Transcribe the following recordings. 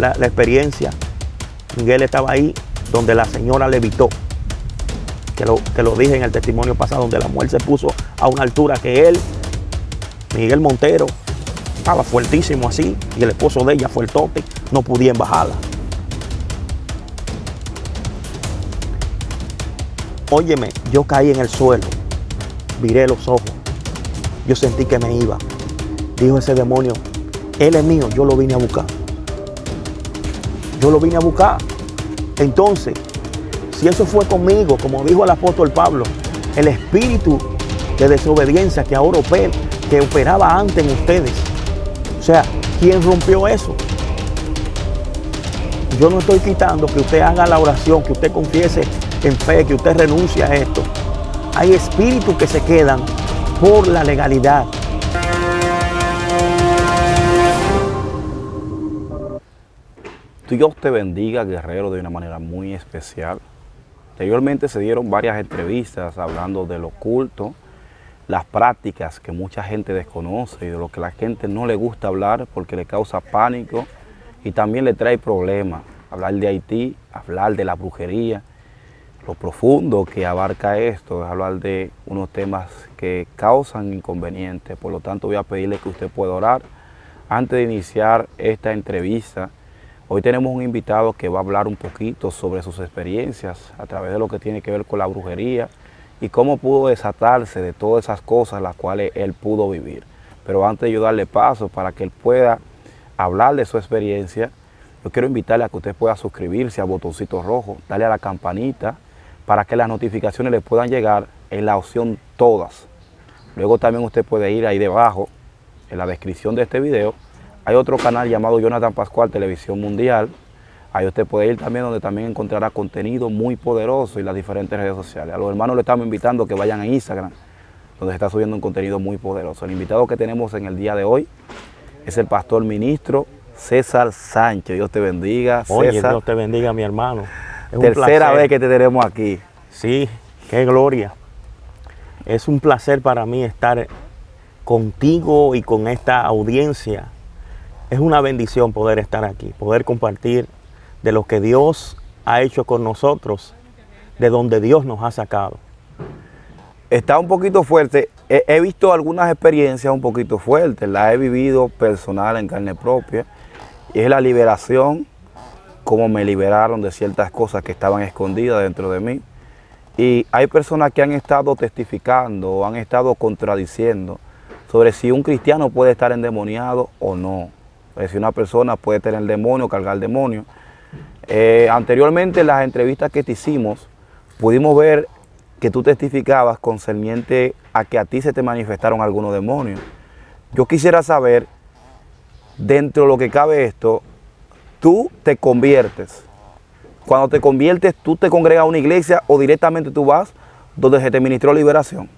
la, experiencia. Miguel estaba ahí donde la señora levitó. Que lo, que lo dije en el testimonio pasado, donde la mujer se puso a una altura que él, Miguel Montero, estaba fuertísimo así, y el esposo de ella, fue el tote, no podían bajarla. Óyeme, yo caí en el suelo, viré los ojos, yo sentí que me iba. Dijo ese demonio, él es mío, yo lo vine a buscar. Yo lo vine a buscar. Entonces, si eso fue conmigo, como dijo el apóstol Pablo, el espíritu de desobediencia que ahora opera, que operaba antes en ustedes. O sea, ¿quién rompió eso? Yo no estoy quitando que usted haga la oración, que usted confiese en fe, que usted renuncie a esto. Hay espíritus que se quedan por la legalidad. Dios te bendiga, guerrero, de una manera muy especial. Anteriormente se dieron varias entrevistas hablando del oculto, las prácticas que mucha gente desconoce y de lo que la gente no le gusta hablar porque le causa pánico y también le trae problemas. Hablar de Haití, hablar de la brujería, lo profundo que abarca esto, es hablar de unos temas que causan inconvenientes. Por lo tanto, voy a pedirle que usted pueda orar antes de iniciar esta entrevista Hoy tenemos un invitado que va a hablar un poquito sobre sus experiencias a través de lo que tiene que ver con la brujería y cómo pudo desatarse de todas esas cosas las cuales él pudo vivir. Pero antes de yo darle paso para que él pueda hablar de su experiencia, yo quiero invitarle a que usted pueda suscribirse al botoncito rojo, darle a la campanita para que las notificaciones le puedan llegar en la opción todas. Luego también usted puede ir ahí debajo, en la descripción de este video, hay otro canal llamado Jonathan Pascual Televisión Mundial. Ahí usted puede ir también donde también encontrará contenido muy poderoso y las diferentes redes sociales. A los hermanos le estamos invitando a que vayan a Instagram, donde se está subiendo un contenido muy poderoso. El invitado que tenemos en el día de hoy es el pastor ministro César Sánchez. Dios te bendiga. Oye, César, Dios te bendiga, mi hermano. Es un tercera vez que te tenemos aquí. Sí, qué gloria. Es un placer para mí estar contigo y con esta audiencia. Es una bendición poder estar aquí, poder compartir de lo que Dios ha hecho con nosotros, de donde Dios nos ha sacado. Está un poquito fuerte. He, visto algunas experiencias un poquito fuertes. Las he vivido personal en carne propia. Y es la liberación, cómo me liberaron de ciertas cosas que estaban escondidas dentro de mí. Y hay personas que han estado testificando o han estado contradiciendo sobre si un cristiano puede estar endemoniado o no. Eh, Si una persona puede tener el demonio, cargar el demonio. Eh, anteriormente en las entrevistas que te hicimos, pudimos ver que tú testificabas concerniente a que a ti se te manifestaron algunos demonios. Yo quisiera saber, dentro de lo que cabe esto, tú te conviertes. Cuando te conviertes, tú te congregas a una iglesia o directamente tú vas donde se te ministró liberación.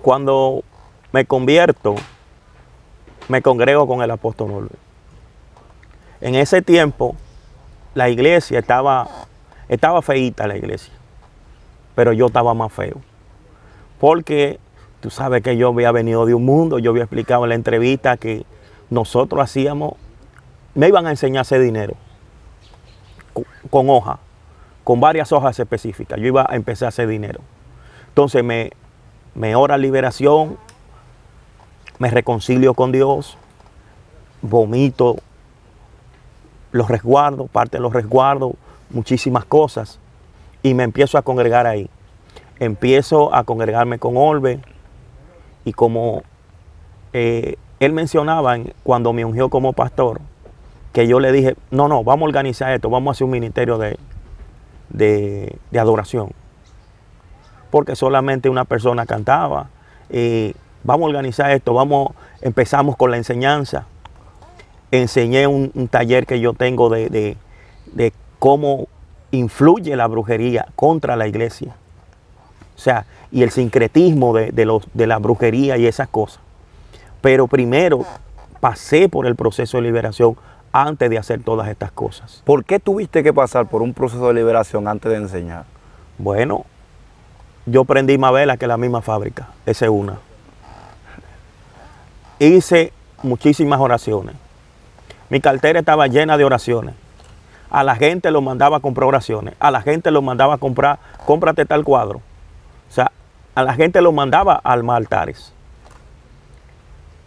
Cuando me convierto, me congrego con el apóstol Norbert. En ese tiempo, la iglesia estaba, estaba feíta la iglesia, pero yo estaba más feo. Porque tú sabes que yo había venido de un mundo, yo había explicado en la entrevista que nosotros hacíamos, me iban a enseñar a hacer dinero con, con hoja, con varias hojas específicas. Yo iba a empezar a hacer dinero. Entonces me, me ora liberación, me reconcilio con Dios, vomito los resguardos, parte de los resguardos, muchísimas cosas, y me empiezo a congregar ahí. Empiezo a congregarme con Olve, y como eh, él mencionaba en- cuando me ungió como pastor, que yo le dije, no, no, vamos a organizar esto, vamos a hacer un ministerio de, de, adoración. Porque solamente una persona cantaba. y vamos a organizar esto, vamos, empezamos con la enseñanza. Enseñé un, un taller que yo tengo de, de- de cómo influye la brujería contra la iglesia. O sea, y el sincretismo de, de los, de la brujería y esas cosas. Pero primero pasé por el proceso de liberación antes de hacer todas estas cosas. ¿Por qué tuviste que pasar por un proceso de liberación antes de enseñar? Bueno, yo prendí más velas que la misma fábrica, esa es una. Hice muchísimas oraciones. Mi cartera estaba llena de oraciones. A la gente lo mandaba a comprar oraciones. A la gente lo mandaba a comprar, cómprate tal cuadro. O sea, a la gente lo mandaba al altares.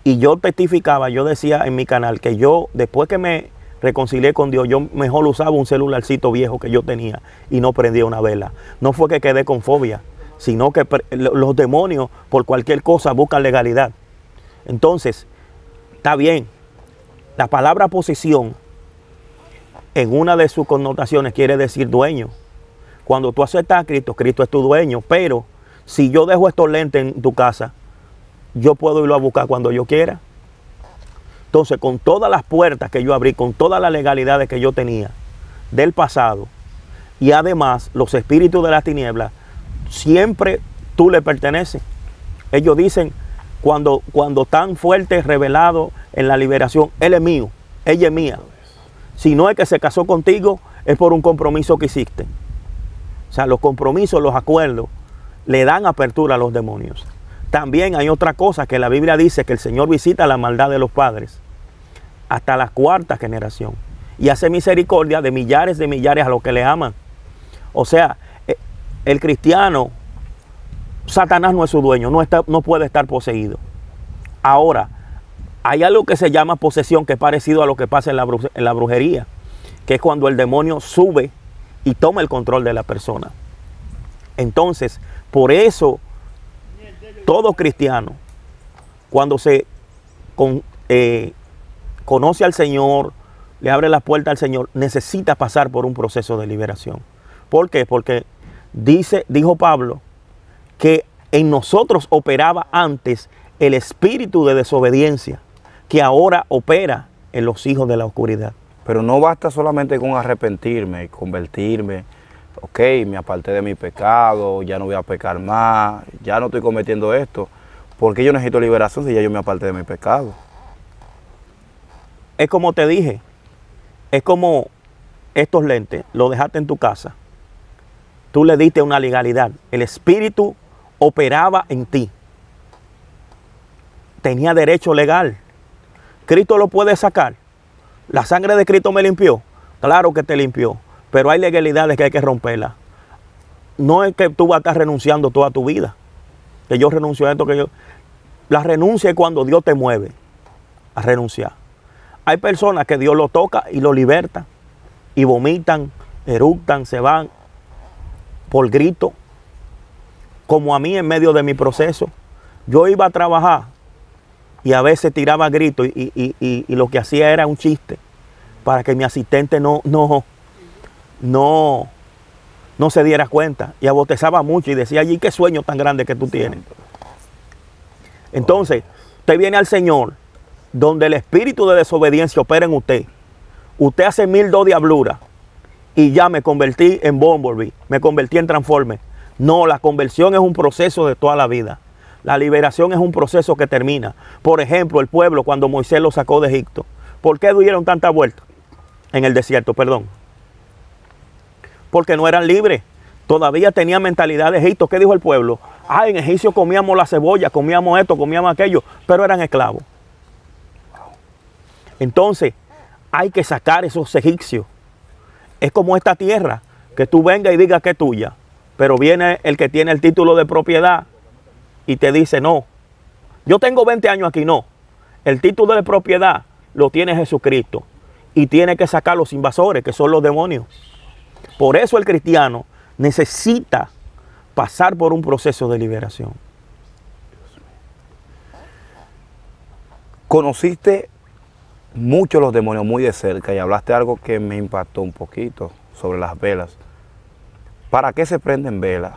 Y yo testificaba, yo decía en mi canal que yo, después que me reconcilié con Dios, yo mejor usaba un celularcito viejo que yo tenía y no prendía una vela. No fue que quedé con fobia, sino que los demonios por cualquier cosa buscan legalidad. Entonces, está bien, la palabra posesión en una de sus connotaciones quiere decir dueño. Cuando tú aceptas a Cristo, Cristo es tu dueño, pero si yo dejo estos lentes en tu casa, yo puedo irlo a buscar cuando yo quiera. Entonces, con todas las puertas que yo abrí, con todas las legalidades que yo tenía del pasado, y además los espíritus de las tinieblas, siempre tú le perteneces. Ellos dicen, cuando, cuando tan fuerte, revelado en la liberación, Él es mío, ella es mía. Si no es que se casó contigo, es por un compromiso que hiciste. O sea, los compromisos, los acuerdos, le dan apertura a los demonios. También hay otra cosa que la Biblia dice que el Señor visita la maldad de los padres hasta la cuarta generación y hace misericordia de millares de millares a los que le aman. O sea, eh, el cristiano, Satanás no es su dueño, no, está, no puede estar poseído. Ahora, hay algo que se llama posesión, que es parecido a lo que pasa en la, brujería, que es cuando el demonio sube y toma el control de la persona. Entonces, por eso, todo cristiano, cuando se eh, conoce al Señor, le abre la puerta al Señor, necesita pasar por un proceso de liberación. ¿Por qué? Porque dice, dijo Pablo, que en nosotros operaba antes el espíritu de desobediencia que ahora opera en los hijos de la oscuridad. Pero no basta solamente con arrepentirme y convertirme. Ok, me aparté de mi pecado, ya no voy a pecar más, ya no estoy cometiendo esto. porque yo necesito liberación si ya yo me aparté de mi pecado? Es como te dije, es como estos lentes, lo dejaste en tu casa. Tú le diste una legalidad. El espíritu operaba en ti. Tenía derecho legal. Cristo lo puede sacar. La sangre de Cristo me limpió. Claro que te limpió. Pero hay legalidades que hay que romperlas. No es que tú vas a estar renunciando toda tu vida. Que yo renuncio a esto, que yo. La renuncia es cuando Dios te mueve a renunciar. Hay personas que Dios lo toca y lo liberta. Y vomitan, eructan, se van por grito. Como a mí en medio de mi proceso. Yo iba a trabajar y a veces tiraba gritos y, lo que hacía era un chiste para que mi asistente no, no, no, no se diera cuenta y abotezaba mucho y decía allí qué sueño tan grande que tú tienes. Entonces, usted viene al Señor donde el espíritu de desobediencia opera en usted. Usted hace mil dos diabluras y ya me convertí en Bumblebee, me convertí en Transformer. No, la conversión es un proceso de toda la vida. La liberación es un proceso que termina. Por ejemplo, el pueblo cuando Moisés lo sacó de Egipto. ¿Por qué dieron tanta vuelta en el desierto? Perdón. Porque no eran libres. Todavía tenían mentalidad de Egipto. ¿Qué dijo el pueblo? Ah, en Egipto comíamos la cebolla, comíamos esto, comíamos aquello, pero eran esclavos. Entonces, hay que sacar esos egipcios. Es como esta tierra, que tú vengas y digas que es tuya, pero viene el que tiene el título de propiedad y te dice, no, yo tengo 20 años aquí, no. El título de propiedad lo tiene Jesucristo y tiene que sacar los invasores, que son los demonios. Por eso el cristiano necesita pasar por un proceso de liberación. Conociste mucho los demonios muy de cerca y hablaste algo que me impactó un poquito sobre las velas. ¿Para qué se prenden velas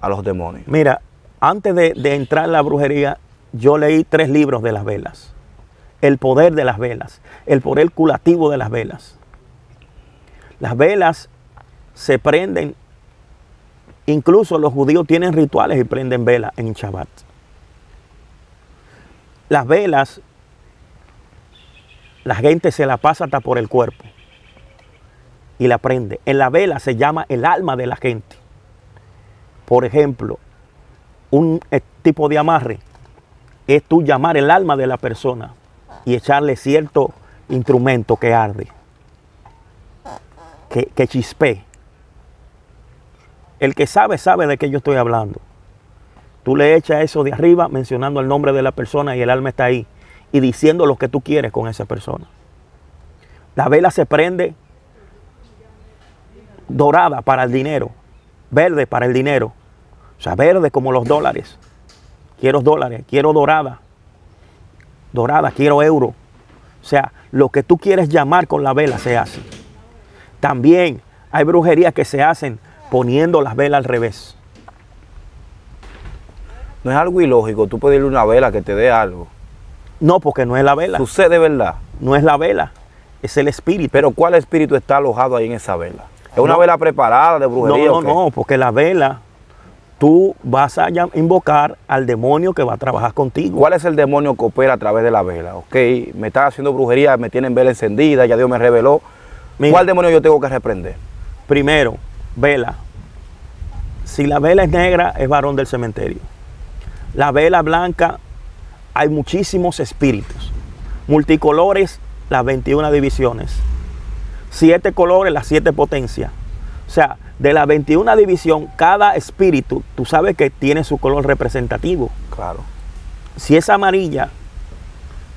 a los demonios? Mira, antes de, entrar en la brujería, yo leí tres libros de las velas. El poder de las velas, el poder curativo de las velas. Las velas se prenden, incluso los judíos tienen rituales y prenden velas en Shabbat. Las velas, la gente se la pasa hasta por el cuerpo y la prende. En la vela se llama el alma de la gente. Por ejemplo, un eh, tipo de amarre es tú llamar el alma de la persona y echarle cierto instrumento que arde, que, que chispee. El que sabe, sabe de qué yo estoy hablando. Tú le echas eso de arriba mencionando el nombre de la persona y el alma está ahí y diciendo lo que tú quieres con esa persona. La vela se prende dorada para el dinero, verde para el dinero, o sea, verde como los dólares. Quiero dólares, quiero dorada, dorada, quiero euro. O sea, lo que tú quieres llamar con la vela se hace. También hay brujerías que se hacen poniendo las velas al revés. No es algo ilógico, tú pedirle una vela que te dé algo. No, porque no es la vela. Sucede, ¿verdad? No es la vela, es el espíritu. Pero ¿cuál espíritu está alojado ahí en esa vela? ¿Es una No. vela preparada de brujería No, no, no, porque la vela, tú vas a invocar al demonio que va a trabajar contigo. ¿Cuál es el demonio que opera a través de la vela? Ok, me están haciendo brujería, me tienen vela encendida, ya Dios me reveló. Mira. ¿Cuál demonio yo tengo que reprender? Primero, vela. Si la vela es negra, es varón del cementerio. La vela blanca, hay muchísimos espíritus. Multicolores, las 21 divisiones. Siete colores, las siete potencias. O sea, de las 21 división, cada espíritu, tú sabes que tiene su color representativo. Claro. si es amarilla,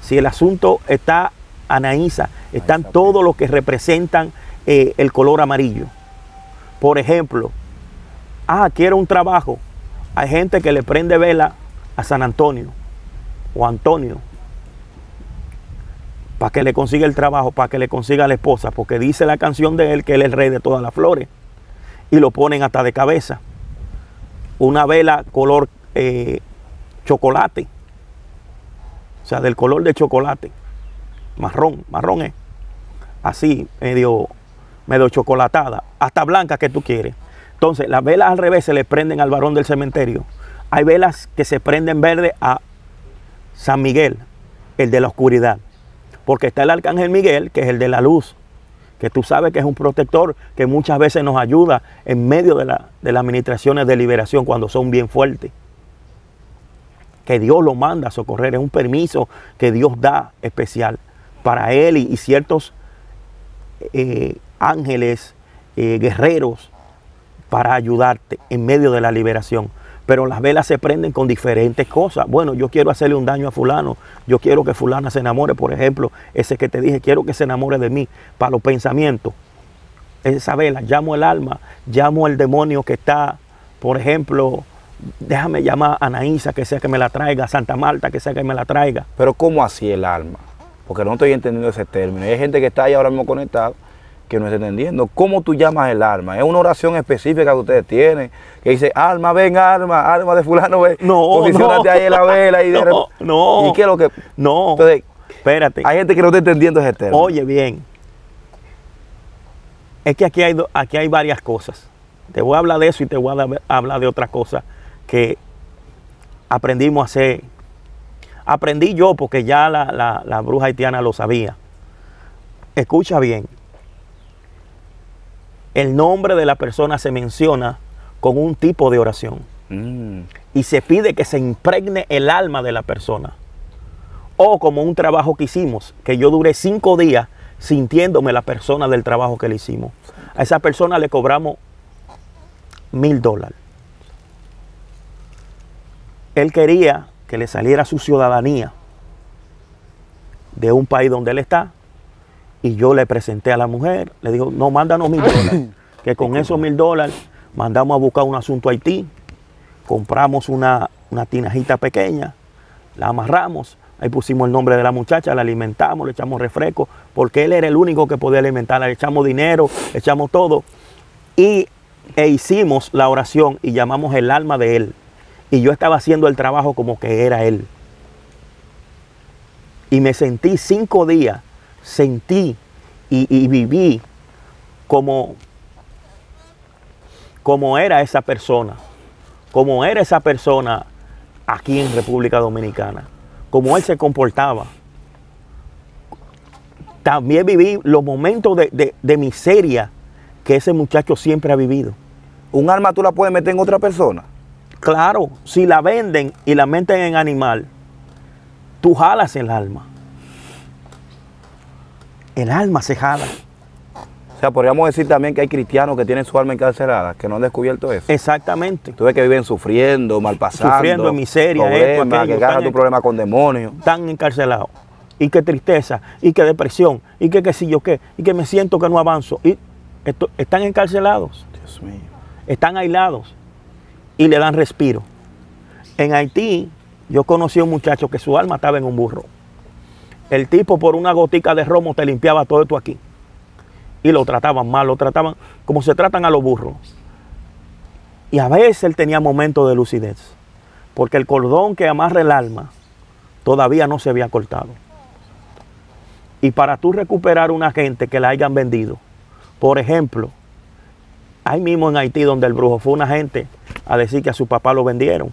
si el asunto está Anaísa, están está todos los que representan eh, el color amarillo. Por ejemplo, ah, quiero un trabajo. Hay gente que le prende vela a San Antonio o Antonio para que le consiga el trabajo, para que le consiga la esposa, porque dice la canción de él que él es el rey de todas las flores y lo ponen hasta de cabeza. Una vela color eh, chocolate, o sea, del color de chocolate, marrón, marrón es, así, medio, medio chocolatada, hasta blanca que tú quieres. Entonces, las velas al revés se le prenden al varón del cementerio. Hay velas que se prenden verde a San Miguel, el de la oscuridad. Porque está el arcángel Miguel, que es el de la luz, que tú sabes que es un protector que muchas veces nos ayuda en medio de, la- las administraciones de liberación cuando son bien fuertes. Que Dios lo manda a socorrer, es un permiso que Dios da especial para él y, y ciertos eh, ángeles, eh, guerreros, para ayudarte en medio de la liberación. Pero las velas se prenden con diferentes cosas. Bueno, yo quiero hacerle un daño a fulano, yo quiero que fulana se enamore, por ejemplo, ese que te dije, quiero que se enamore de mí, para los pensamientos. Esa vela, llamo el alma, llamo el demonio que está, por ejemplo, déjame llamar a Anaísa, que sea que me la traiga, a Santa Marta, que sea que me la traiga. Pero ¿cómo así el alma? Porque no estoy entendiendo ese término. Hay gente que está ahí ahora mismo conectado que no está entendiendo. ¿Cómo tú llamas el alma? ¿Es una oración específica que ustedes tienen? Que dice, alma, ven, alma, alma de fulano, ven. No, Posiciónate no. ahí en la vela y de No, no. ¿Y qué es lo que...? No, Entonces, espérate. hay gente que no está entendiendo ese término. Oye bien, es que aquí hay, aquí hay varias cosas. Te voy a hablar de eso y te voy a hablar de otra cosa que aprendimos a hacer. Aprendí yo porque ya la, la- la bruja haitiana lo sabía. Escucha bien. El nombre de la persona se menciona con un tipo de oración Mm, y se pide que se impregne el alma de la persona. O como un trabajo que hicimos, que yo duré cinco días sintiéndome la persona del trabajo que le hicimos. A esa persona le cobramos mil dólares. Él quería que le saliera su ciudadanía de un país donde él está. Y yo le presenté a la mujer, le digo, no, mándanos mil dólares. Que con esos mil dólares mandamos a buscar un asunto a Haití compramos una, una tinajita pequeña, la amarramos, ahí pusimos el nombre de la muchacha, la alimentamos, le echamos refresco, porque él era el único que podía alimentarla, le echamos dinero, le echamos todo, y e hicimos la oración y llamamos el alma de él. Y yo estaba haciendo el trabajo como que era él. Y me sentí cinco días, sentí y, y viví como, como era esa persona como era esa persona aquí en República Dominicana, como él se comportaba. También viví los momentos de, de- de miseria que ese muchacho siempre ha vivido. ¿Un alma tú la puedes meter en otra persona? Claro, si la venden y la meten en animal, tú jalas el alma. El alma se jala. O sea, podríamos decir también que hay cristianos que tienen su alma encarcelada, que no han descubierto eso. Exactamente. Tú ves que viven sufriendo, mal pasando. Sufriendo en miseria, esto, problemas, aquello, que están tu problema con demonios. Están encarcelados. Y qué tristeza, y qué depresión, y qué qué sé yo qué, y que me siento que no avanzo. Y esto- están encarcelados, Dios mío. están aislados y le dan respiro. En Haití, yo conocí a un muchacho que su alma estaba en un burro. El tipo por una gotica de romo te limpiaba todo esto aquí. Y lo trataban mal, lo trataban como se tratan a los burros. Y a veces él tenía momentos de lucidez. Porque el cordón que amarra el alma todavía no se había cortado. Y para tú recuperar una gente que la hayan vendido, por ejemplo, ahí mismo en Haití donde el brujo fue una gente a decir que a su papá lo vendieron.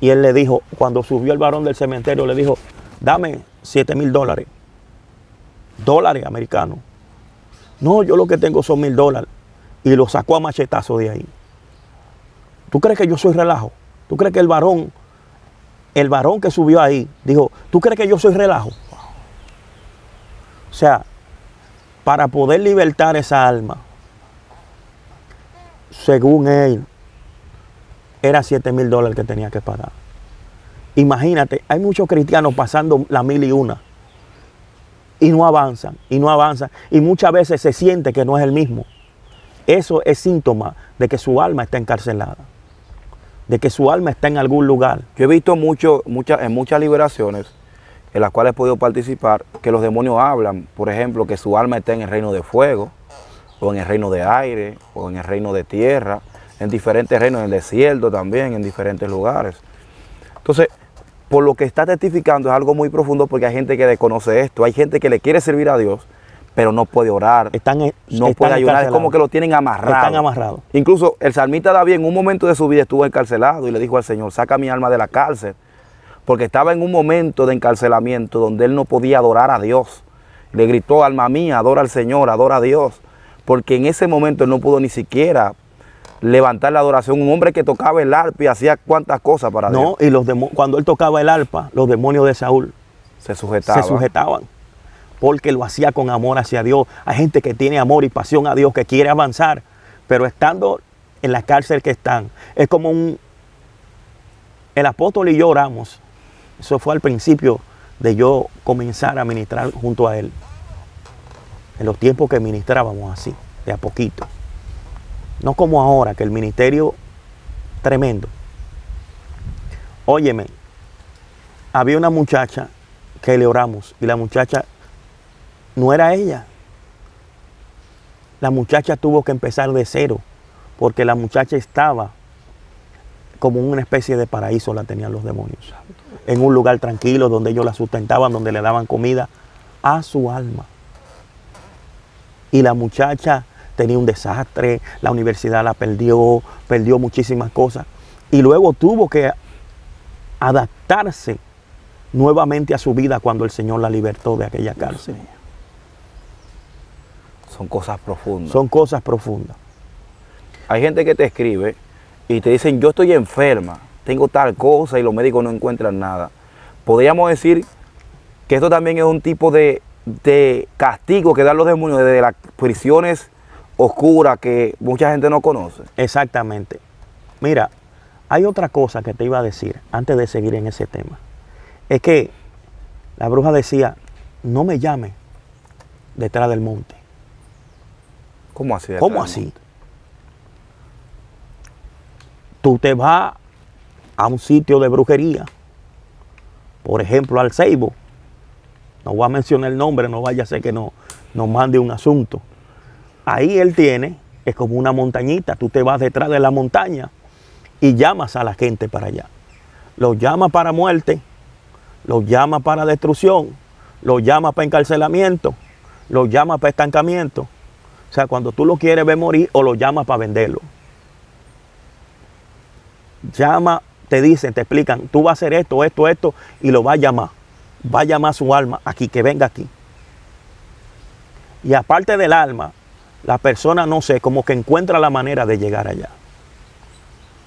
Y él le dijo, cuando subió el varón del cementerio, le dijo, dame 7 mil dólares. Dólares americanos. No, yo lo que tengo son mil dólares. Y lo sacó a machetazo de ahí. ¿Tú crees que yo soy relajo? ¿Tú crees que el varón, el varón que subió ahí, dijo, ¿tú crees que yo soy relajo? O sea, para poder libertar esa alma, según él, era 7 mil dólares que tenía que pagar. Imagínate, hay muchos cristianos pasando la mil y una y no avanzan, y no avanzan, y muchas veces se siente que no es el mismo. Eso es síntoma de que su alma está encarcelada, de que su alma está en algún lugar. Yo he visto mucho, muchas, en muchas liberaciones en las cuales he podido participar que los demonios hablan, por ejemplo, que su alma está en el reino de fuego, o en el reino de aire, o en el reino de tierra, en diferentes reinos, en el desierto también, en diferentes lugares. Entonces, por lo que está testificando es algo muy profundo porque hay gente que desconoce esto, hay gente que le quiere servir a Dios, pero no puede orar, Están, no están puede ayunar, es como que lo tienen amarrado. Están amarrados. Incluso el salmista David en un momento de su vida estuvo encarcelado y le dijo al Señor, saca mi alma de la cárcel, porque estaba en un momento de encarcelamiento donde él no podía adorar a Dios. Le gritó, alma mía, adora al Señor, adora a Dios, porque en ese momento él no pudo ni siquiera levantar la adoración. Un hombre que tocaba el arpa y hacía cuantas cosas para Dios. No, y los cuando él tocaba el arpa, los demonios de Saúl Se sujetaba. se sujetaban. Porque lo hacía con amor hacia Dios. Hay gente que tiene amor y pasión a Dios, que quiere avanzar, pero estando en la cárcel que están, es como un... El apóstol y yo oramos. Eso fue al principio de yo comenzar a ministrar junto a él. En los tiempos que ministrábamos así, de a poquito. No como ahora, que el ministerio tremendo. Óyeme, había una muchacha que le oramos y la muchacha no era ella. La muchacha tuvo que empezar de cero porque la muchacha estaba como una especie de paraíso, la tenían los demonios. En un lugar tranquilo donde ellos la sustentaban, donde le daban comida a su alma. Y la muchacha tenía un desastre, la universidad la perdió, perdió muchísimas cosas. Y luego tuvo que adaptarse nuevamente a su vida cuando el Señor la libertó de aquella cárcel. Son cosas profundas. Son cosas profundas. Hay gente que te escribe y te dicen, yo estoy enferma, tengo tal cosa y los médicos no encuentran nada. Podríamos decir que esto también es un tipo de, de castigo que dan los demonios desde las prisiones oscuras que mucha gente no conoce. Exactamente. Mira, hay otra cosa que te iba a decir antes de seguir en ese tema. Es que la bruja decía, no me llame detrás del monte. ¿Cómo así? ¿Cómo así? Tú te vas a un sitio de brujería, por ejemplo al Ceibo. No voy a mencionar el nombre, no vaya a ser que no, nos mande un asunto. Ahí él tiene, es como una montañita, tú te vas detrás de la montaña y llamas a la gente para allá. Los llama para muerte, los llama para destrucción, los llama para encarcelamiento, los llama para estancamiento. O sea, cuando tú lo quieres ver morir o lo llamas para venderlo. Llama, te dicen, te explican, tú vas a hacer esto, esto, esto, y lo va a llamar. Va a llamar su alma aquí, que venga aquí. Y aparte del alma, la persona, no sé, como que encuentra la manera de llegar allá.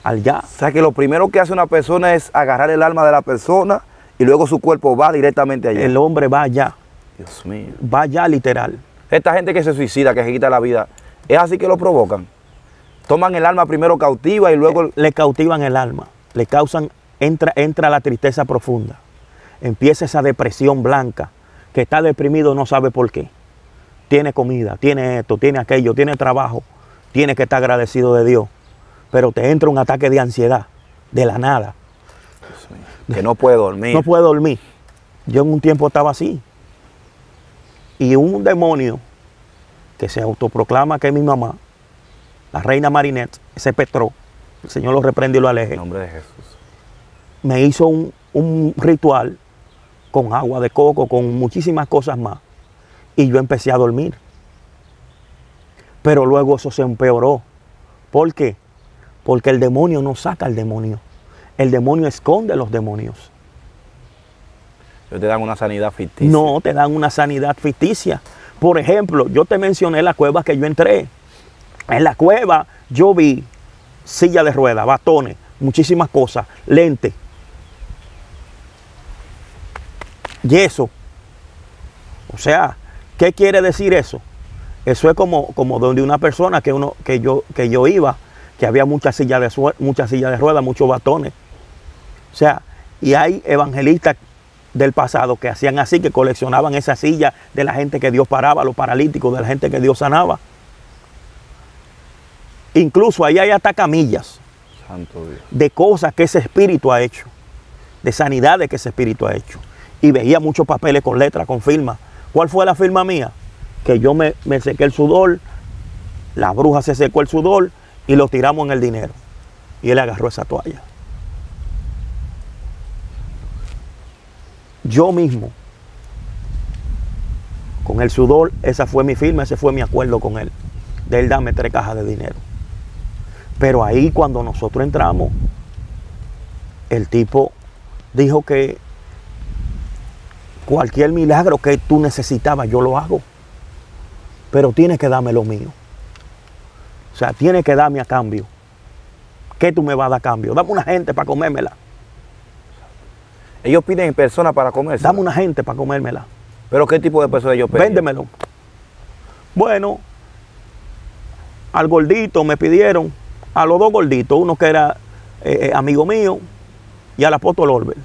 Allá. O sea que lo primero que hace una persona es agarrar el alma de la persona y luego su cuerpo va directamente allá. El hombre va allá. Dios mío. Va ya literal. Esta gente que se suicida, que se quita la vida, ¿es así que lo provocan? Toman el alma primero cautiva y luego... Le cautivan el alma, le causan, entra, entra la tristeza profunda, empieza esa depresión blanca, que está deprimido no sabe por qué. Tiene comida, tiene esto, tiene aquello, tiene trabajo, tiene que estar agradecido de Dios, pero te entra un ataque de ansiedad, de la nada. Que no puede dormir. No puede dormir. Yo en un tiempo estaba así. Y un demonio que se autoproclama que es mi mamá, la reina Marinette, ese Petro, el Señor lo reprende y lo aleje, En nombre de Jesús. me hizo un, un ritual con agua de coco, con muchísimas cosas más. Y yo empecé a dormir. Pero luego eso se empeoró. ¿Por qué? Porque el demonio no saca al demonio. El demonio esconde los demonios. Ellos te dan una sanidad ficticia. No te dan una sanidad ficticia. Por ejemplo, yo te mencioné la cueva que yo entré. En la cueva yo vi silla de ruedas, batones, muchísimas cosas, lentes, yeso. O sea, ¿qué quiere decir eso? Eso es como, como donde una persona que, uno, que, yo, que yo iba, que había muchas sillas de, muchas sillas de ruedas, muchos batones. O sea, y hay evangelistas del pasado que hacían así, que coleccionaban esas sillas de la gente que Dios paraba, los paralíticos, de la gente que Dios sanaba. Incluso ahí hay hasta camillas Santo Dios. de cosas que ese espíritu ha hecho, de sanidades que ese espíritu ha hecho. Y veía muchos papeles con letras, con firma. ¿Cuál fue la firma mía? Que yo me, me sequé el sudor, la bruja se secó el sudor y lo tiramos en el dinero. Y él agarró esa toalla. Yo mismo, con el sudor, esa fue mi firma, ese fue mi acuerdo con él. De él dame tres cajas de dinero. Pero ahí cuando nosotros entramos, el tipo dijo que cualquier milagro que tú necesitabas, yo lo hago. Pero tienes que darme lo mío. O sea, tienes que darme a cambio. ¿Qué tú me vas a dar a cambio? Dame una gente para comérmela. Ellos piden personas para comer. Dame una gente para comérmela. Pero ¿qué tipo de personas ellos piden? Véndemelo. Bueno, al gordito me pidieron, a los dos gorditos, uno que era eh, eh, amigo mío y al apóstol Orber.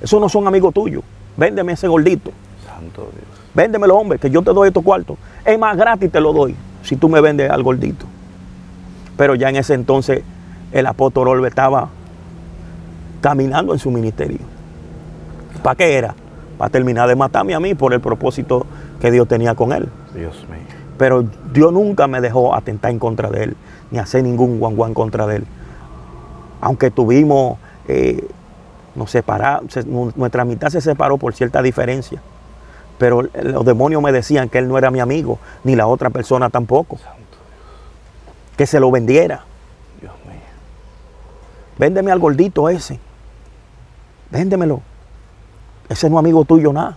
Esos no son amigos tuyos. Véndeme ese gordito. Santo Dios. Véndemelo, hombre, que yo te doy estos cuartos. Es más gratis te lo doy si tú me vendes al gordito. Pero ya en ese entonces el apóstol Orbe estaba caminando en su ministerio. ¿Para qué era? Para terminar de matarme a mí por el propósito que Dios tenía con él. Dios mío. Pero Dios nunca me dejó atentar en contra de él, ni hacer ningún guan guan contra de él. Aunque tuvimos, eh, nos separamos, se- nu- nuestra mitad se separó por cierta diferencia. Pero los demonios me decían que él no era mi amigo, ni la otra persona tampoco. Santo Que se lo vendiera. Dios mío. Véndeme al gordito ese. Véndemelo. Ese no es amigo tuyo nada.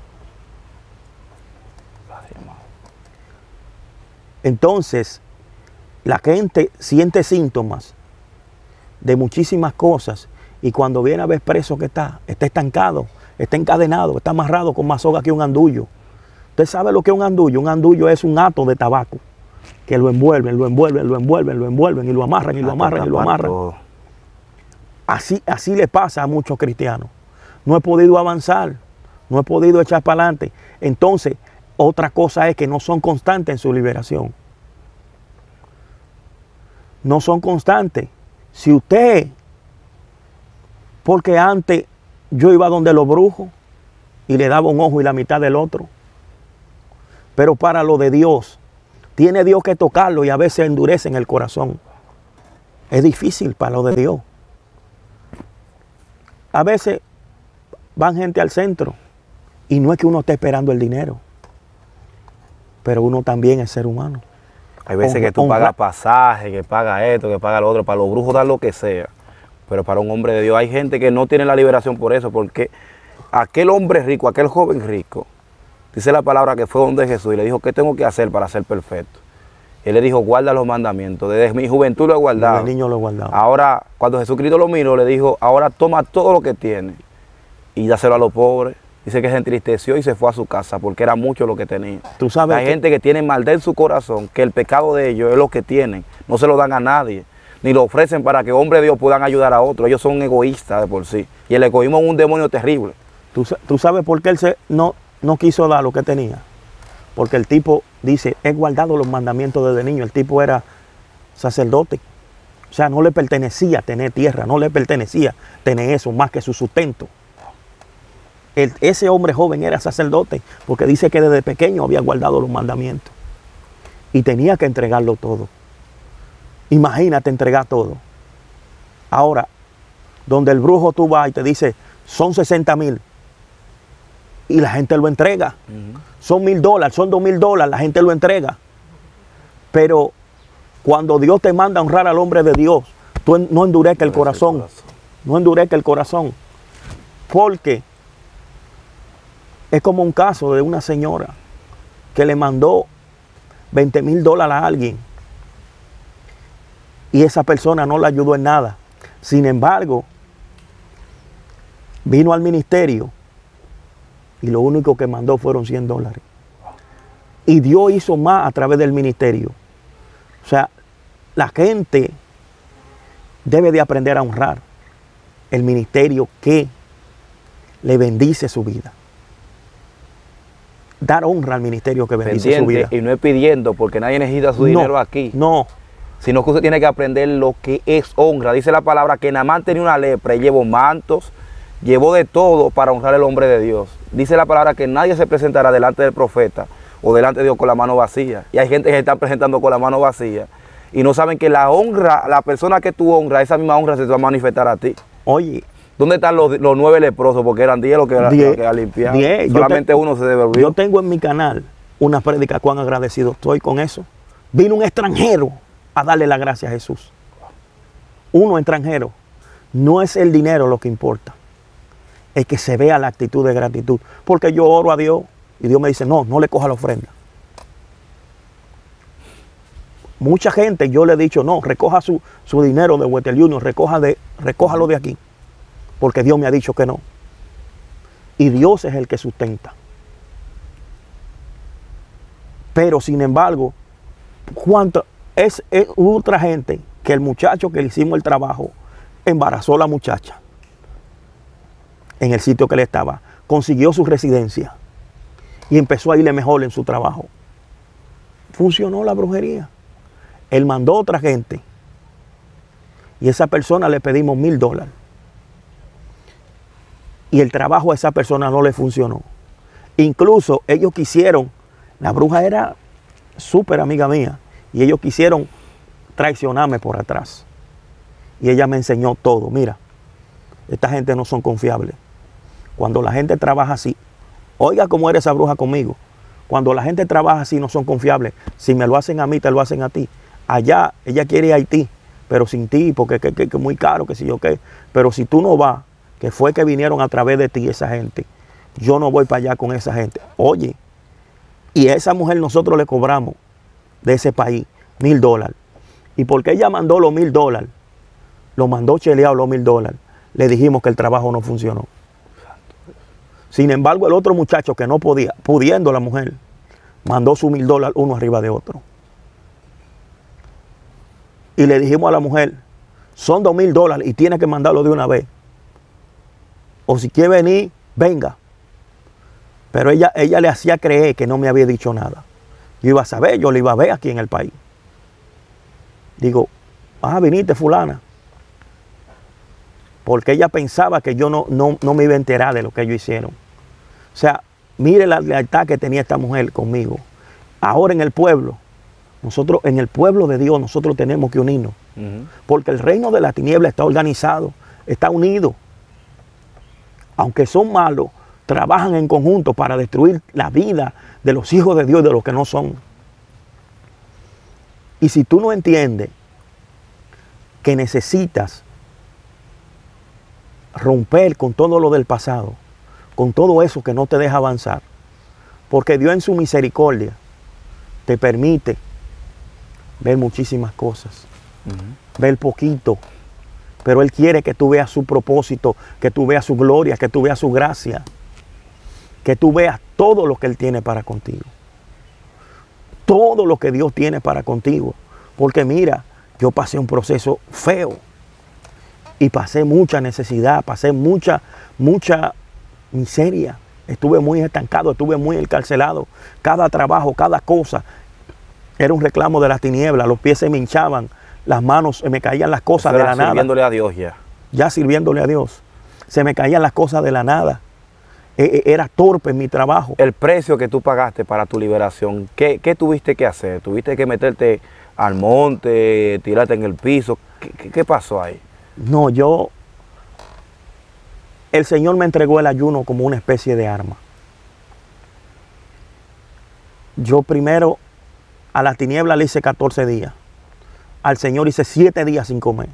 Entonces, la gente siente síntomas de muchísimas cosas y cuando viene a ver preso que está, está estancado, está encadenado, está amarrado con más soga que un andullo. Usted sabe lo que es un andullo. Un andullo es un hato de tabaco que lo envuelven, lo envuelven, lo envuelven, lo envuelven y lo amarran y lo amarran y lo amarran. Así, así le pasa a muchos cristianos. No he podido avanzar, no he podido echar para adelante. Entonces, otra cosa es que no son constantes en su liberación. No son constantes. Si usted, porque antes yo iba donde los brujos y le daba un ojo y la mitad del otro, pero para lo de Dios, tiene Dios que tocarlo y a veces endurece en el corazón. Es difícil para lo de Dios. A veces van gente al centro y no es que uno esté esperando el dinero, pero uno también es ser humano. Hay veces que tú pagas pasaje, que pagas esto, que pagas lo otro. Para los brujos dar lo que sea. Pero para un hombre de Dios hay gente que no tiene la liberación por eso. Porque aquel hombre rico, aquel joven rico, dice la palabra que fue donde Jesús y le dijo, ¿qué tengo que hacer para ser perfecto? Él le dijo, guarda los mandamientos. Desde mi juventud lo he guardado. El niño lo he guardado. Ahora, cuando Jesucristo lo miró, le dijo, ahora toma todo lo que tiene y dáselo a los pobres. Dice que se entristeció y se fue a su casa porque era mucho lo que tenía. Tú sabes Hay que- gente que tiene maldad en su corazón, que el pecado de ellos es lo que tienen. No se lo dan a nadie, ni lo ofrecen para que hombres de Dios puedan ayudar a otros. Ellos son egoístas de por sí. Y el egoísmo es un demonio terrible. ¿Tú, tú sabes por qué él se, no, no quiso dar lo que tenía? Porque el tipo dice, he guardado los mandamientos desde niño. El tipo era sacerdote. O sea, no le pertenecía tener tierra, no le pertenecía tener eso más que su sustento. El- ese hombre joven era sacerdote porque dice que desde pequeño había guardado los mandamientos y tenía que entregarlo todo. Imagínate entregar todo. Ahora, donde el brujo tú vas y te dice, son 60 mil y la gente lo entrega. Son mil dólares, son dos mil dólares, la gente lo entrega. Pero cuando Dios te manda a honrar al hombre de Dios, tú no endurezca el corazón. No endurezca el corazón. Porque es como un caso de una señora que le mandó 20 mil dólares a alguien y esa persona no le ayudó en nada. Sin embargo, vino al ministerio y lo único que mandó fueron 100 dólares. Y Dios hizo más a través del ministerio. O sea, la gente debe de aprender a honrar el ministerio que le bendice su vida. Dar honra al ministerio que bendice su vida. Y no es pidiendo, porque nadie necesita su No, dinero aquí. No, sino que usted tiene que aprender lo que es honra. Dice la palabra que Namán tenía una lepra y llevó mantos, llevó de todo para honrar al hombre de Dios. Dice la palabra que nadie se presentará delante del profeta o delante de Dios con la mano vacía. Y hay gente que se está presentando con la mano vacía y no saben que la honra, la persona que tú honras, esa misma honra se te va a manifestar a ti. oye, ¿Dónde están los, los nueve leprosos? Porque eran diez los que, los Diez. que. Diez. Yo Solamente te- uno se yo devolvió. tengo en mi canal una prédica cuán agradecido estoy con eso. Vino un extranjero a darle la gracia a Jesús. Uno extranjero. No es el dinero lo que importa. Es que se vea la actitud de gratitud. Porque yo oro a Dios y Dios me dice, no, no le coja la ofrenda. Mucha gente yo le he dicho, no, recoja su, su dinero de Western Union, recoja de, recójalo de aquí. Porque Dios me ha dicho que no. Y Dios es el que sustenta. Pero sin embargo, ¿cuánto? Es, otra gente que el muchacho que le hicimos el trabajo embarazó a la muchacha en el sitio que le estaba, consiguió su residencia y empezó a irle mejor en su trabajo. Funcionó la brujería. Él mandó otra gente y esa persona le pedimos mil dólares. Y el trabajo a esa persona no le funcionó. Incluso ellos quisieron, la bruja era súper amiga mía, y ellos quisieron traicionarme por atrás. Y ella me enseñó todo. Mira, esta gente no son confiables. Cuando la gente trabaja así, oiga cómo eres esa bruja conmigo. Cuando la gente trabaja así no son confiables. Si me lo hacen a mí, te lo hacen a ti. Allá ella quiere ir a Haití, pero sin ti, porque que, que- muy caro, que si yo qué. Pero si tú no vas, que fue que vinieron a través de ti esa gente, yo no voy para allá con esa gente. Oye, y a esa mujer nosotros le cobramos de ese país mil dólares. Y porque ella mandó los mil dólares, lo mandó cheleado los mil dólares, le dijimos que el trabajo no funcionó. Sin embargo, el otro muchacho que no podía, pudiendo la mujer, mandó su mil dólares uno arriba de otro. Y le dijimos a la mujer, son dos mil dólares y tiene que mandarlo de una vez. O si quiere venir, venga. Pero ella, ella le hacía creer que no me había dicho nada. Yo iba a saber, yo le iba a ver aquí en el país. Digo, ah, viniste fulana. Porque ella pensaba que yo no, no, no me iba a enterar de lo que ellos hicieron. O sea, mire la lealtad que tenía esta mujer conmigo. Ahora en el pueblo, nosotros, en el pueblo de Dios, nosotros tenemos que unirnos. Porque el reino de la tiniebla está organizado, está unido. Aunque son malos, trabajan en conjunto para destruir la vida de los hijos de Dios y de los que no son. Y si tú no entiendes que necesitas romper con todo lo del pasado, con todo eso que no te deja avanzar, porque Dios en su misericordia te permite ver muchísimas cosas ver poquito, pero Él quiere que tú veas su propósito, que tú veas su gloria, que tú veas su gracia. Que tú veas todo lo que Él tiene para contigo. Todo lo que Dios tiene para contigo. Porque mira, yo pasé un proceso feo y pasé mucha necesidad, pasé mucha, mucha miseria. Estuve muy estancado, estuve muy encarcelado. Cada trabajo, cada cosa era un reclamo de la tiniebla. Los pies se me hinchaban, las manos se me caían las cosas de la nada. Sirviéndole a Dios ya. Ya sirviéndole a Dios. Se me caían las cosas de la nada. E, e, era torpe mi trabajo. El precio que tú pagaste para tu liberación, ¿qué, qué tuviste que hacer? ¿Tuviste que meterte al monte, tirarte en el piso? ¿Qué, qué pasó ahí? No, yo, el Señor me entregó el ayuno como una especie de arma. Yo primero a la tiniebla le hice 14 días. Al Señor hice 7 días sin comer.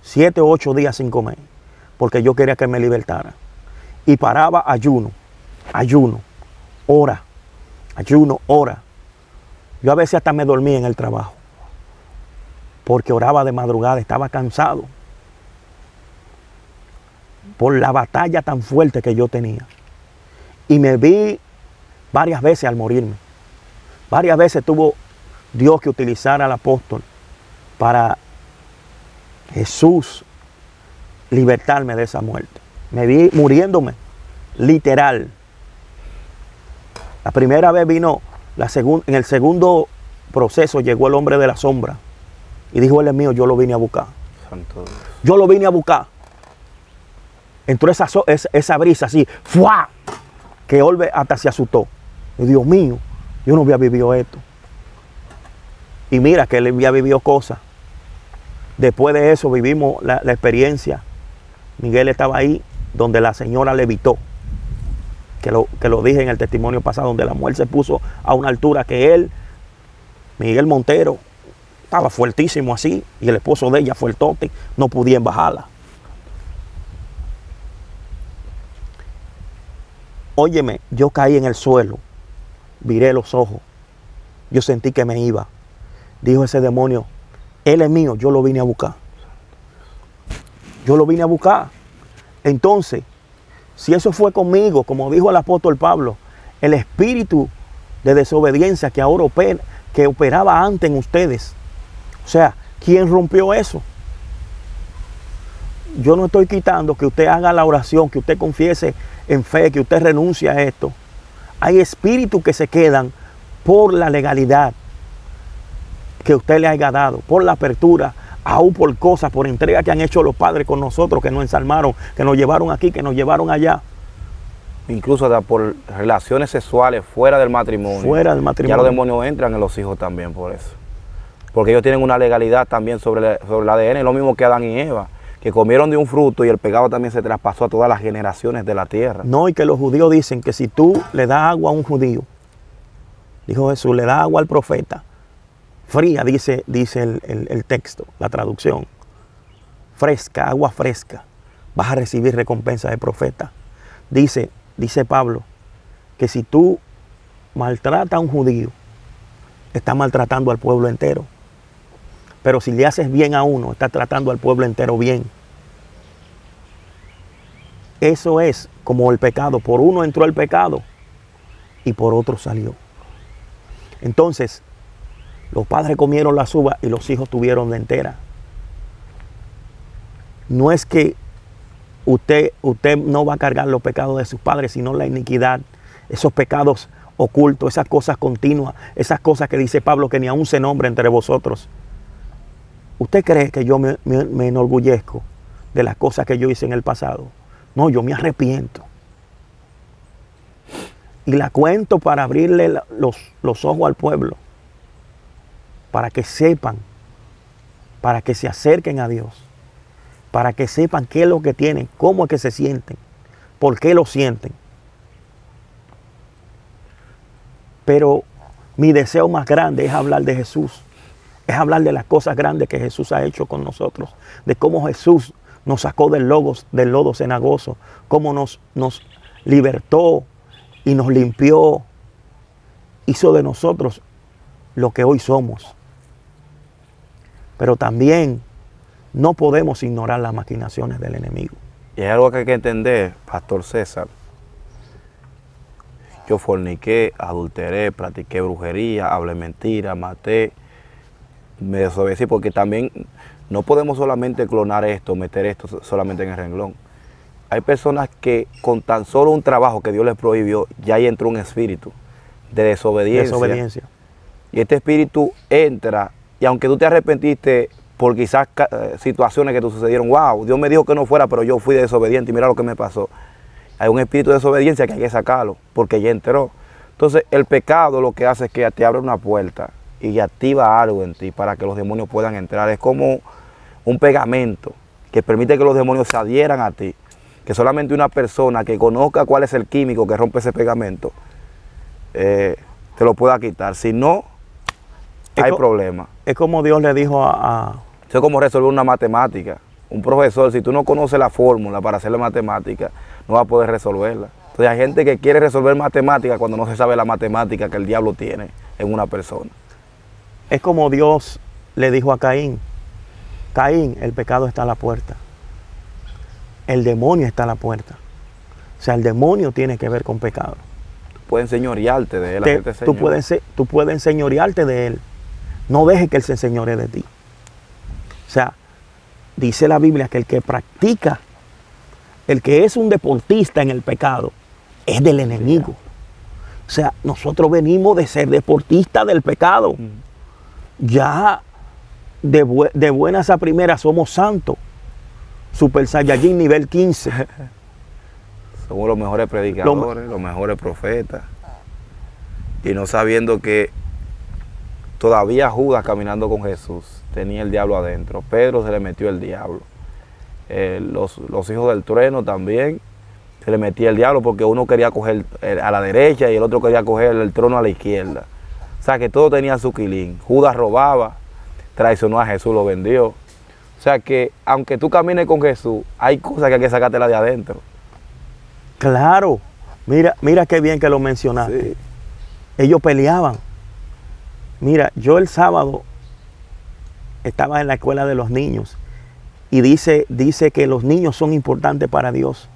7 o 8 días sin comer. Porque yo quería que me libertara. Y paraba ayuno, ayuno, hora, ayuno, hora. Yo a veces hasta me dormía en el trabajo. Porque oraba de madrugada, estaba cansado por la batalla tan fuerte que yo tenía. Y me vi varias veces al morirme. Varias veces tuvo Dios que utilizar al apóstol para Jesús libertarme de esa muerte. Me vi muriéndome, literal. La primera vez vino, la en el segundo proceso llegó el hombre de la sombra y dijo, él es mío, yo lo vine a buscar. Yo lo vine a buscar entró esa, esa, brisa así, ¡fua! que Olve hasta se asustó. Y Dios mío, yo no había vivido esto. Y mira que él había vivido cosas. Después de eso vivimos la, experiencia. Miguel estaba ahí donde la señora le evitó. Que lo, que lo dije en el testimonio pasado, donde la mujer se puso a una altura que él, Miguel Montero, estaba fuertísimo así, y el esposo de ella, fuertote, no podían bajarla. Óyeme, yo caí en el suelo, viré los ojos, yo sentí que me iba. Dijo ese demonio, él es mío, yo lo vine a buscar. Yo lo vine a buscar. Entonces, si eso fue conmigo, como dijo el apóstol Pablo, el espíritu de desobediencia que ahora opera, operaba antes en ustedes. O sea, ¿quién rompió eso? Yo no estoy quitando que usted haga la oración, que usted confiese en fe, que usted renuncie a esto. Hay espíritus que se quedan por la legalidad que usted le haya dado, por la apertura, aún por cosas, por entrega que han hecho los padres con nosotros, que nos ensalmaron, que nos llevaron aquí, que nos llevaron allá. Incluso por relaciones sexuales fuera del matrimonio. Fuera del matrimonio. Ya los demonios entran en los hijos también por eso. Porque ellos tienen una legalidad también sobre, sobre el ADN, lo mismo que Adán y Eva que comieron de un fruto y el pecado también se traspasó a todas las generaciones de la tierra. No, y que los judíos dicen que si tú le das agua a un judío, dijo Jesús, le das agua al profeta, fría, dice, dice el, el texto, la traducción, fresca, agua fresca, vas a recibir recompensa de profeta. Dice, dice Pablo, que si tú maltratas a un judío, estás maltratando al pueblo entero. Pero si le haces bien a uno, estás tratando al pueblo entero bien. Eso es como el pecado. Por uno entró el pecado y por otro salió. Entonces, los padres comieron la uvas y los hijos tuvieron de entera. No es que usted, usted no va a cargar los pecados de sus padres, sino la iniquidad, esos pecados ocultos, esas cosas continuas, esas cosas que dice Pablo que ni aún se nombra entre vosotros. ¿Usted cree que yo me, enorgullezco de las cosas que yo hice en el pasado? No, yo me arrepiento. Y la cuento para abrirle los, los ojos al pueblo, para que sepan, para que se acerquen a Dios, para que sepan qué es lo que tienen, cómo es que se sienten, por qué lo sienten. Pero mi deseo más grande es hablar de Jesús es hablar de las cosas grandes que Jesús ha hecho con nosotros, de cómo Jesús nos sacó del, del lodo cenagoso, cómo nos, nos libertó y nos limpió, hizo de nosotros lo que hoy somos. Pero también no podemos ignorar las maquinaciones del enemigo. Y hay algo que hay que entender, Pastor César, yo forniqué, adulteré, practiqué brujería, hablé mentira, maté, me desobedecí, porque también no podemos solamente clonar esto, meter esto solamente en el renglón. Hay personas que con tan solo un trabajo que Dios les prohibió, ya ahí entró un espíritu de desobediencia. Desobediencia. Y este espíritu entra, y aunque tú te arrepentiste por quizás eh, situaciones que te sucedieron, wow, Dios me dijo que no fuera, pero yo fui desobediente y mira lo que me pasó. Hay un espíritu de desobediencia que hay que sacarlo, porque ya entró. Entonces, el pecado lo que hace es que te abre una puerta y activa algo en ti para que los demonios puedan entrar. Es como un pegamento que permite que los demonios se adhieran a ti. Que solamente una persona que conozca cuál es el químico que rompe ese pegamento eh, te lo pueda quitar. Si no, hay problema. Es como Dios le dijo a, Eso es como resolver una matemática. Un profesor, si tú no conoces la fórmula para hacer la matemática, no va a poder resolverla. Entonces hay gente que quiere resolver matemática cuando no se sabe la matemática que el diablo tiene en una persona. Es como Dios le dijo a Caín, Caín, el pecado está a la puerta. El demonio está a la puerta. O sea, el demonio tiene que ver con pecado. Tú puedes enseñorearte de él. tú, puedes, tú puedes enseñorearte de él. No dejes que él se enseñore de ti. O sea, dice la Biblia que el que practica, el que es un deportista en el pecado, es del enemigo. O sea, nosotros venimos de ser deportistas del pecado. Ya de, de buenas a primeras somos santos. Super Saiyajin nivel 15. Somos los mejores predicadores, los mejores profetas. Y no sabiendo que todavía Judas caminando con Jesús tenía el diablo adentro. Pedro se le metió el diablo. Eh, los, hijos del trueno también se le metía el diablo porque uno quería coger eh, a la derecha y el otro quería coger el trono a la izquierda. O sea que todo tenía su quilín. Judas robaba, traicionó a Jesús, lo vendió. O sea que aunque tú camines con Jesús, hay cosas que hay que sacártela de adentro. Claro, mira, mira qué bien que lo mencionaste. Ellos peleaban. Mira, yo el sábado estaba en la escuela de los niños y dice, dice que los niños son importantes para Dios.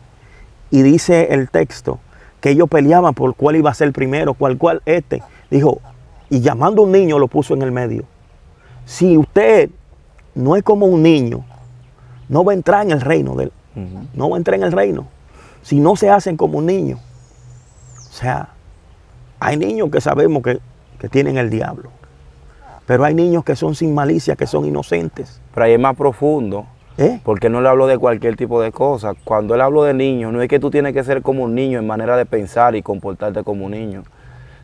Y dice el texto que ellos peleaban por cuál iba a ser primero, cuál, cuál este. Dijo, y llamando a un niño lo puso en el medio si usted no es como un niño, no va a entrar en el reino de él. No va a entrar en el reino. Si no se hacen como un niño. O sea, hay niños que sabemos que, tienen el diablo. Pero hay niños que son sin malicia, que son inocentes. Pero ahí es más profundo. ¿Eh? Porque no le hablo de cualquier tipo de cosa. Cuando él hablo de niños, no es que tú tienes que ser como un niño en manera de pensar y comportarte como un niño,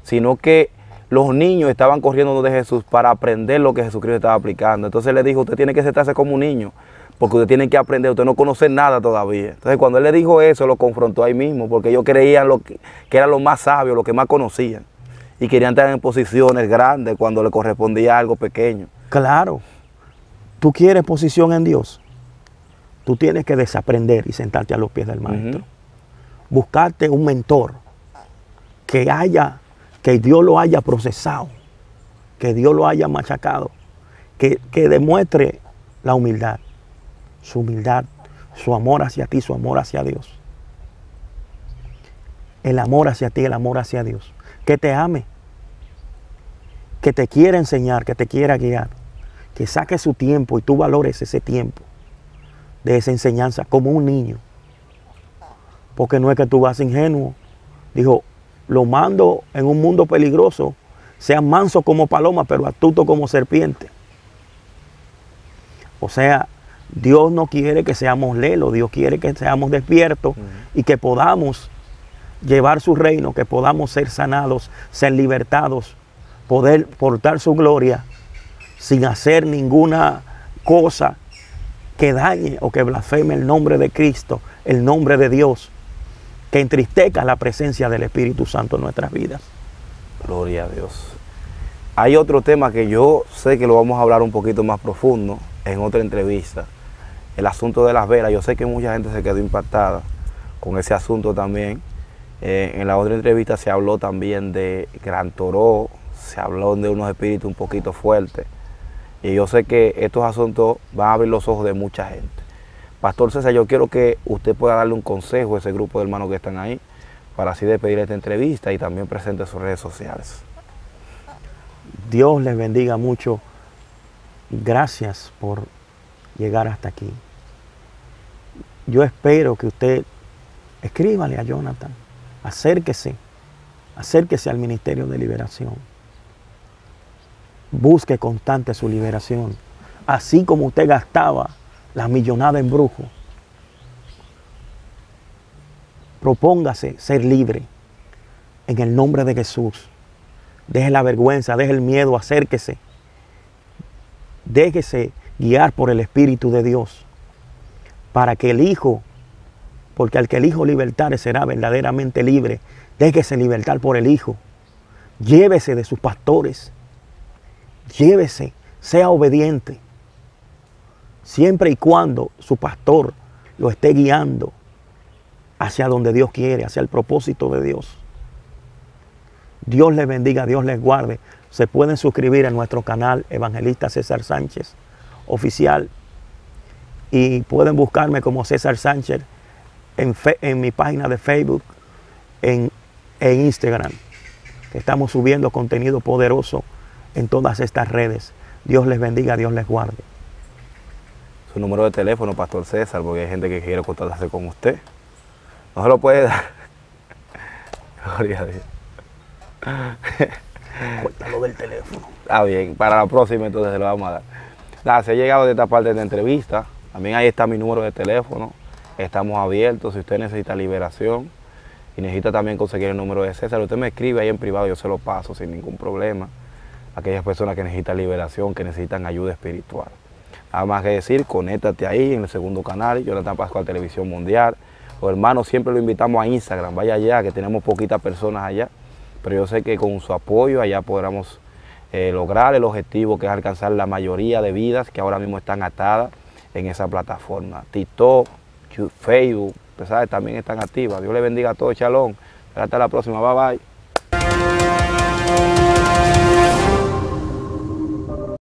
sino que los niños estaban corriendo de Jesús para aprender lo que Jesucristo estaba aplicando. Entonces le dijo, usted tiene que sentarse como un niño, porque usted tiene que aprender, usted no conoce nada todavía. Entonces cuando él le dijo eso, lo confrontó ahí mismo, porque ellos creían lo que, que era lo más sabio, lo que más conocían. Y querían estar en posiciones grandes cuando le correspondía algo pequeño. Claro, tú quieres posición en Dios. Tú tienes que desaprender y sentarte a los pies del maestro. Buscarte un mentor que haya que Dios lo haya procesado, que Dios lo haya machacado, que, demuestre la humildad, su humildad, su amor hacia ti, su amor hacia Dios. El amor hacia ti, el amor hacia Dios. Que te ame, que te quiera enseñar, que te quiera guiar, que saque su tiempo y tú valores ese tiempo de esa enseñanza como un niño. Porque no es que tú vas ingenuo. Dijo, lo mando en un mundo peligroso, sea manso como paloma, pero astuto como serpiente. O sea, Dios no quiere que seamos lelos, Dios quiere que seamos despiertos y que podamos llevar su reino, que podamos ser sanados, ser libertados, poder portar su gloria sin hacer ninguna cosa que dañe o que blasfeme el nombre de Cristo, el nombre de Dios que entristezca la presencia del Espíritu Santo en nuestras vidas. Gloria a Dios. Hay otro tema que yo sé que lo vamos a hablar un poquito más profundo en otra entrevista. El asunto de las velas. Yo sé que mucha gente se quedó impactada con ese asunto también. Eh, en la otra entrevista se habló también de Gran Toró, se habló de unos espíritus un poquito fuertes. Y yo sé que estos asuntos van a abrir los ojos de mucha gente. Pastor César, yo quiero que usted pueda darle un consejo a ese grupo de hermanos que están ahí para así despedir esta entrevista y también presente sus redes sociales. Dios les bendiga mucho. Gracias por llegar hasta aquí. Yo espero que usted escríbale a Jonathan, acérquese, acérquese al Ministerio de Liberación. Busque constante su liberación. Así como usted gastaba la millonada en brujo, propóngase ser libre en el nombre de Jesús. Deje la vergüenza, deje el miedo, acérquese. Déjese guiar por el Espíritu de Dios para que el Hijo, porque al que el Hijo libertare será verdaderamente libre, déjese libertar por el Hijo. Llévese de sus pastores. Llévese, sea obediente. Siempre y cuando su pastor lo esté guiando hacia donde Dios quiere, hacia el propósito de Dios. Dios les bendiga, Dios les guarde. Se pueden suscribir a nuestro canal Evangelista César Sánchez oficial y pueden buscarme como César Sánchez en, en mi página de Facebook, en, en Instagram. Estamos subiendo contenido poderoso en todas estas redes. Dios les bendiga, Dios les guarde. Su número de teléfono, Pastor César, porque hay gente que quiere contactarse con usted. No se lo puede dar. Gloria a Dios. Cuéntalo del teléfono. Está bien, para la próxima entonces se lo vamos a dar. Nada, se ha llegado de esta parte de la entrevista. También ahí está mi número de teléfono. Estamos abiertos. Si usted necesita liberación y necesita también conseguir el número de César, usted me escribe ahí en privado, yo se lo paso sin ningún problema. Aquellas personas que necesitan liberación, que necesitan ayuda espiritual. Nada más que decir, conéctate ahí en el segundo canal, Jonathan Pascual Televisión Mundial. Los hermanos siempre lo invitamos a Instagram, vaya allá, que tenemos poquitas personas allá pero yo sé que con su apoyo allá podremos eh, lograr el objetivo que es alcanzar la mayoría de vidas que ahora mismo están atadas en esa plataforma. TikTok, Facebook, también están activas. Dios le bendiga a todos, chalón. Hasta la próxima, bye bye.